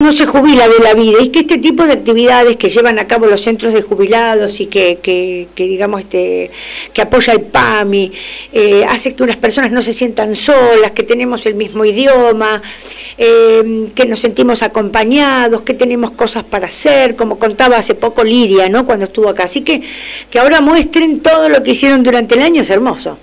no se jubila de la vida. Y que este tipo de actividades que llevan a cabo los centros de jubilados y que, que, digamos este que apoya el PAMI eh, hace que unas personas no se sientan solas que tenemos el mismo idioma eh, que nos sentimos acompañados que tenemos cosas para hacer como contaba hace poco Lidia no cuando estuvo acá. Así que que ahora muestren todo lo que hicieron durante el año es hermoso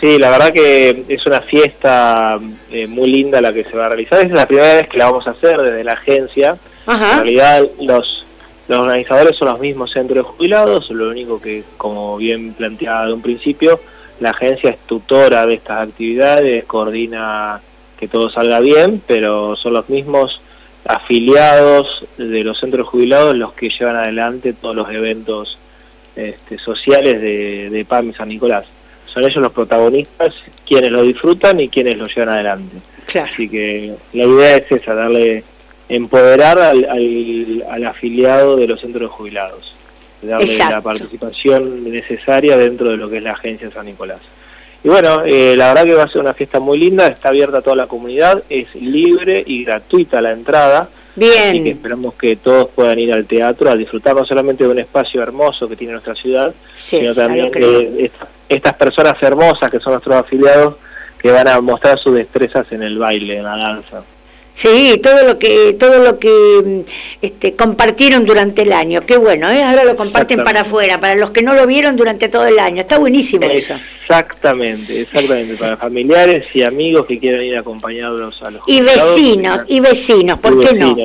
Sí, la verdad que es una fiesta eh, muy linda la que se va a realizar. Es la primera vez que la vamos a hacer desde la agencia. En realidad los, los organizadores son los mismos centros de jubilados, lo único que, como bien planteaba de un principio, la agencia es tutora de estas actividades, coordina que todo salga bien, pero son los mismos afiliados de los centros jubilados los que llevan adelante todos los eventos este, sociales de, de PAM y San Nicolás son ellos los protagonistas, quienes lo disfrutan y quienes lo llevan adelante. Así que la idea es esa, darle, empoderar al, al, afiliado de los centros de jubilados, darle la participación necesaria dentro de lo que es la agencia San Nicolás. Y bueno, eh, la verdad que va a ser una fiesta muy linda, está abierta a toda la comunidad, es libre y gratuita la entrada. Bien. Así que esperamos que todos puedan ir al teatro a disfrutar no solamente de un espacio hermoso que tiene nuestra ciudad, sino también de estas personas hermosas que son nuestros afiliados que van a mostrar sus destrezas en el baile, en la danza. Sí, todo lo que todo lo que este, compartieron durante el año, qué bueno, ¿eh? ahora lo comparten para afuera, para los que no lo vieron durante todo el año, está buenísimo eso. Exactamente, exactamente, para familiares y amigos que quieran ir acompañados a los Y vecinos, y vecinos, ¿por qué no?